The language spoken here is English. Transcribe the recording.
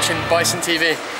watching Bison TV.